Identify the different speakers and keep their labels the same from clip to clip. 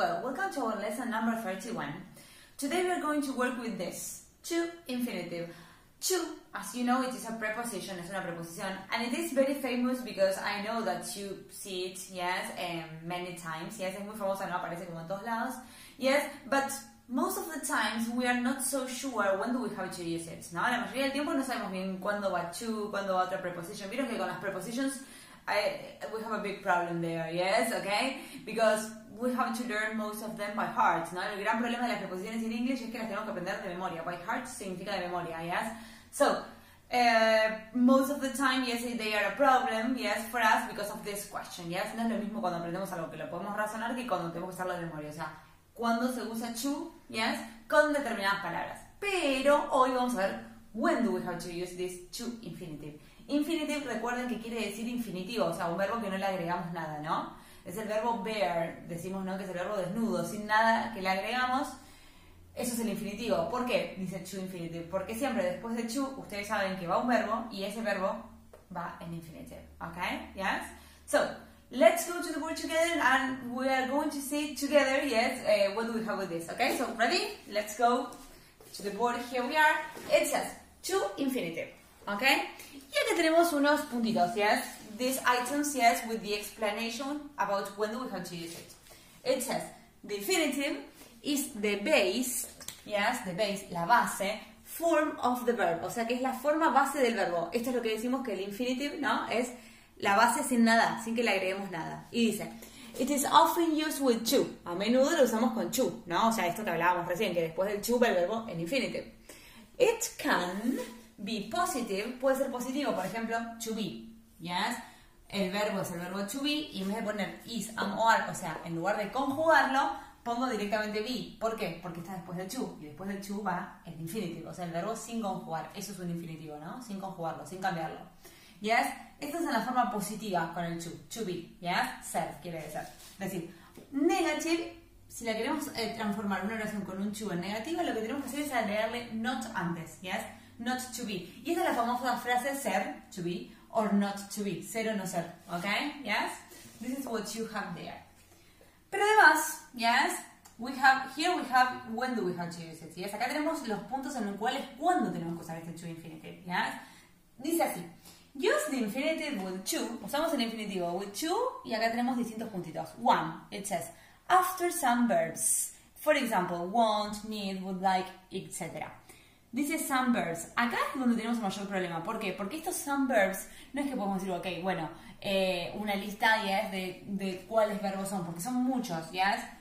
Speaker 1: Well, welcome to our lesson number 31. Today we are going to work with this, to infinitive. To, as you know, it is a preposition, es una preposición, and it is very famous because I know that you see it, yes, um, many times, yes, es muy famosa, no aparece como en todos lados, yes, but most of the times we are not so sure when do we have to use it, ¿no? La mayoría del tiempo no sabemos bien cuándo va to, cuándo va otra preposition. Vieron que con las prepositions I, we have a big problem there, yes, okay? Because we have to learn most of them by heart, ¿no? El gran problema de las preposiciones en inglés es que las tenemos que aprender de memoria. By heart significa de memoria, yes? So, uh, most of the time, yes, they are a problem, yes, for us because of this question, yes? No es lo mismo cuando aprendemos algo que lo podemos razonar que cuando tenemos que hacerlo de memoria, o sea, cuando se usa to, yes, con determinadas palabras. Pero hoy vamos a ver when do we have to use this to infinitive. Infinitive, recuerden que quiere decir infinitivo, o sea, un verbo que no le agregamos nada, ¿no? Es el verbo bear, decimos, ¿no? Que es el verbo desnudo, sin nada que le agregamos. Eso es el infinitivo. ¿Por qué dice to infinitive? Porque siempre después de to, ustedes saben que va un verbo y ese verbo va en infinitive. ¿Ok? Yes? So, let's go to the word together and we are going to see together, yes, uh, what do we have with this? Okay, so ready? Let's go to the board. Here we are. It says to infinitive. Okay? Y aquí tenemos unos puntitos, yes? These items, yes, with the explanation about when we have to use it. It says the infinitive is the base, yes, the base, la base, form of the verb, o sea que es la forma base del verbo. Esto es lo que decimos que el infinitive, ¿no? Es la base sin nada, sin que le agreguemos nada. Y dice, it is often used with to. A menudo lo usamos con to, ¿no? O sea, esto que hablábamos recién, que después del to va el verbo en infinitive. It can be positive, puede ser positivo, por ejemplo, to be, yes. El verbo es el verbo to be y en vez de poner is, am or, o sea, en lugar de conjugarlo, pongo directamente be. ¿Por qué? Porque está después del to. Y después del to va el infinitive, o sea, el verbo sin conjugar. Eso es un infinitivo, ¿no? Sin conjugarlo, sin cambiarlo. ¿Yes? Esta es en la forma positiva con el to. To be. ¿Yes? Ser, quiere decir. Decir, negative, si la queremos eh, transformar una oración con un to en negativa, lo que tenemos que hacer es agregarle not antes. ¿Yes? Not to be. Y esta es la famosa frase ser, to be, or not to be. Ser o no ser. ¿Ok? ¿Yes? This is what you have there. Pero además, yes, we have, here we have when do we have to use it, yes. Acá tenemos los puntos en los cuales cuándo tenemos que usar este to infinitive, yes. Dice así, use the infinitive with to, usamos el infinitivo with to y acá tenemos distintos puntitos. One, it says, after some verbs. For example, want, need, would like, etc. Dice verbs. Acá es donde tenemos el mayor problema. ¿Por qué? Porque estos some verbs no es que podemos decir, ok, bueno, eh, una lista ya es de, de, cuáles verbos son, porque son muchos, ¿ya?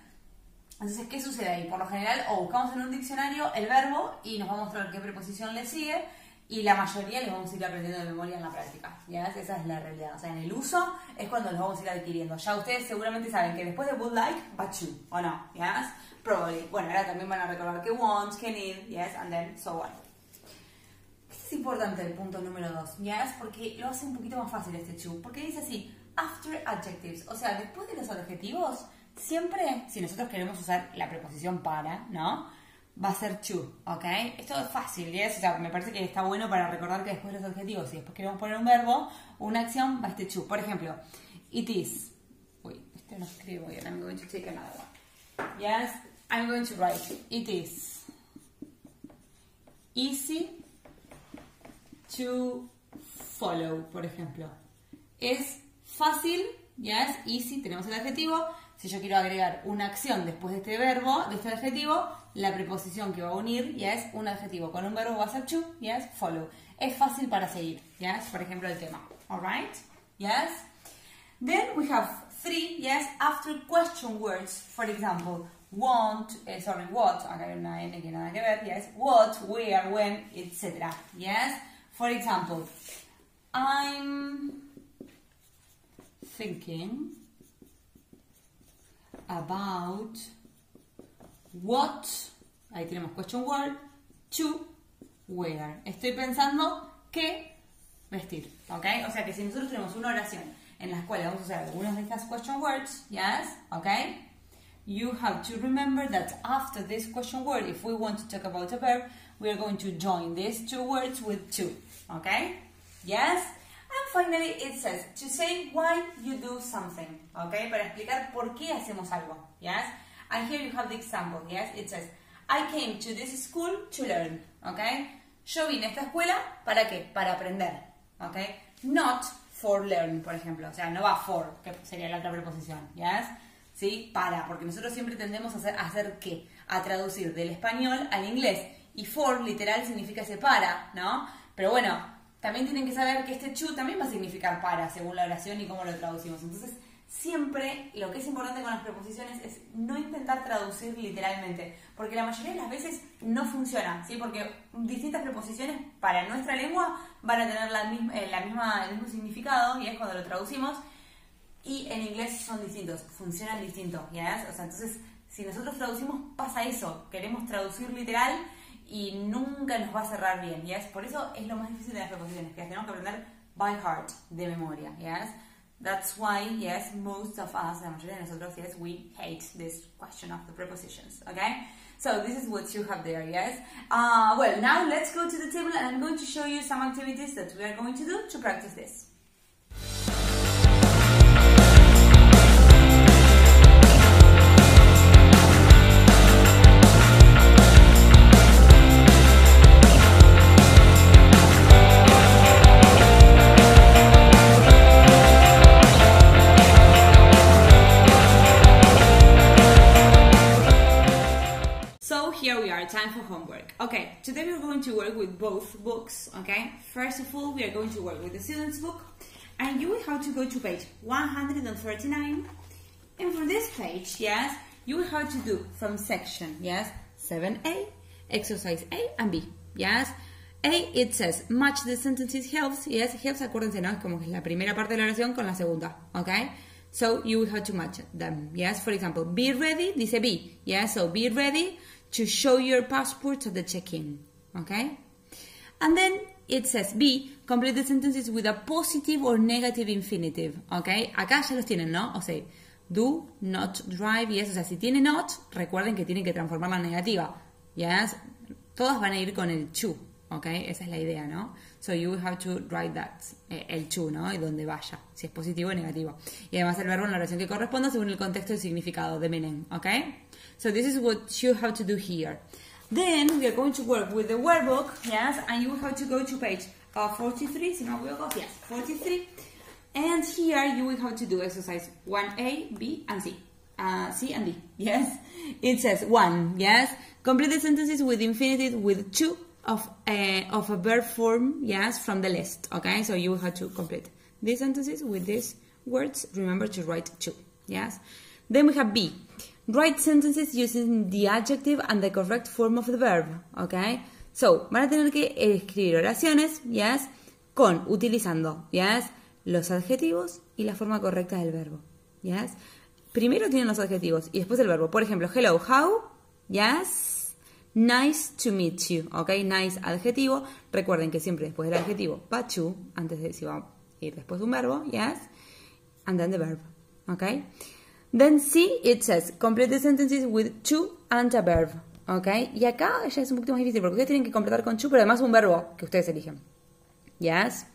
Speaker 1: Entonces, ¿qué sucede ahí? Por lo general, o buscamos en un diccionario el verbo y nos va a mostrar qué preposición le sigue y la mayoría los vamos a ir aprendiendo de memoria en la práctica, ¿ya? Esa es la realidad. O sea, en el uso es cuando los vamos a ir adquiriendo. Ya ustedes seguramente saben que después de would like, va to, ¿o no? ¿Ya? Probably. Bueno, ahora también van a recordar que want, que need, yes, and then so on. Es importante el punto número 2, yes, porque lo hace un poquito más fácil este to, porque dice así, after adjectives, o sea, después de los adjetivos, siempre, si nosotros queremos usar la preposición para, ¿no? Va a ser to, ¿ok? Esto es fácil, yes, o sea, me parece que está bueno para recordar que después de los adjetivos, si después queremos poner un verbo, una acción, va este to. Por ejemplo, it is, uy, este no escribo bien, I'm going to take another one. Yes, I'm going to write, it is easy to follow, por ejemplo. Es fácil, ya es easy, tenemos el adjetivo. Si yo quiero agregar una acción después de este verbo, de este adjetivo, la preposición que va a unir ya es un adjetivo. Con un verbo va a ser to, ya follow. Es fácil para seguir, ya es, por ejemplo, el tema. Alright? Yes? Then we have three, yes, after question words, for example, want, eh, sorry, what, acá hay una N que nada que ver, yes, what, where, when, etc. Yes? For example, I'm thinking about what, ahí tenemos question word, to wear. Estoy pensando qué vestir, ¿ok? O sea que si nosotros tenemos una oración en la cual vamos a usar algunas de estas question words, yes, ¿ok? You have to remember that after this question word, if we want to talk about a verb, we are going to join these two words with to. Okay? Yes? And finally it says to say why you do something. Okay? Para explicar por qué hacemos algo. Yes? And here you have the example, yes? It says, I came to this school to learn, okay? Yo vine a esta escuela, ¿para qué? Para aprender, okay? Not for learn, por ejemplo. O sea, no va for, que sería la otra preposición, yes? ¿Sí? Para, porque nosotros siempre tendemos a hacer, a hacer qué? A traducir del español al inglés. Y for, literal, significa ese para, ¿no? Pero bueno, también tienen que saber que este to también va a significar para, según la oración y cómo lo traducimos. Entonces, siempre lo que es importante con las preposiciones es no intentar traducir literalmente, porque la mayoría de las veces no funciona, ¿sí? Porque distintas preposiciones para nuestra lengua van a tener la misma, eh, la misma, el mismo significado, y es cuando lo traducimos, y en inglés son distintos, funcionan distintos, ¿ya? O sea, entonces, si nosotros traducimos, pasa eso, queremos traducir literal y nunca nos va a cerrar bien, ¿ya? Por eso es lo más difícil de las preposiciones, que tenemos que aprender by heart, de memoria, ¿ya? That's why, yes, most of us, la mayoría de nosotros, yes, we hate this question of the prepositions, okay? So this is what you have there, yes? Uh, well, now let's go to the table and I'm going to show you some activities that we are going to do to practice this. Homework. Okay, today we're going to work with both books, okay? First of all, we are going to work with the student's book, and you will have to go to page 139. And from this page, yes, you will have to do from section, yes, 7a, exercise A and B, yes? A, it says, match the sentences helps, yes, helps, acuérdense, ¿no? Es como que la primera parte de la oración con la segunda, okay? So you will have to match them, yes? For example, be ready, dice be, yes? So be ready to show your passport at the check-in. Okay? And then it says B, complete the sentences with a positive or negative infinitive. Okay? Acá ya los tienen, ¿no? O sea, do, not, drive, yes. O sea, si tiene not, recuerden que tienen que transformarla en negativa. Yes? Todas van a ir con el to. Okay? Esa es la idea, ¿no? So you have to write that, eh, el to, ¿no? Y donde vaya, si es positivo o negativo. Y además el verbo en la oración que corresponda según el contexto y significado de meaning. Okay? So this is what you have to do here. Then we are going to work with the workbook, yes, and you have to go to page uh, 43, si no me equivoco, yes, 43. And here you will have to do exercise 1A, B, and C. Uh, C and D, yes. It says 1, yes. Complete the sentences with infinitive with two of a, uh, of a verb form, yes, from the list, okay? So you have to complete these sentences with these words. Remember to write two, yes. Then we have B. Write sentences using the adjective and the correct form of the verb, ¿ok? So, van a tener que escribir oraciones, yes, con, utilizando, yes, los adjetivos y la forma correcta del verbo, yes. Primero tienen los adjetivos y después el verbo. Por ejemplo, hello, how, yes, nice to meet you, ¿ok? Nice, adjetivo. Recuerden que siempre después del adjetivo to, antes de si va a ir después de un verbo, yes, and then the verb, ¿ok? Then C, it says, complete the sentences with to and a verb. ¿Ok? Y acá ya es un poquito más difícil porque ustedes tienen que completar con to, pero además un verbo que ustedes eligen. Yes?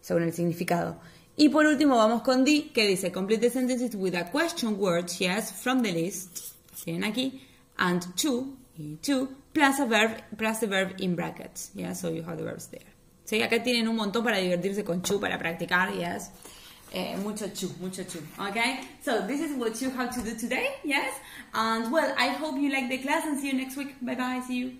Speaker 1: Según el significado. Y por último vamos con D, que dice, complete the sentences with a question word, yes, from the list. Tienen aquí. And to, to, plus a verb, plus the verb in brackets. Yes, so you have the verbs there. ¿Sí? Acá tienen un montón para divertirse con to, para practicar, yes. Uh, mucho chu, mucho chu. Okay, so this is what you have to do today. Yes, and well, I hope you like the class and see you next week. Bye bye. See you.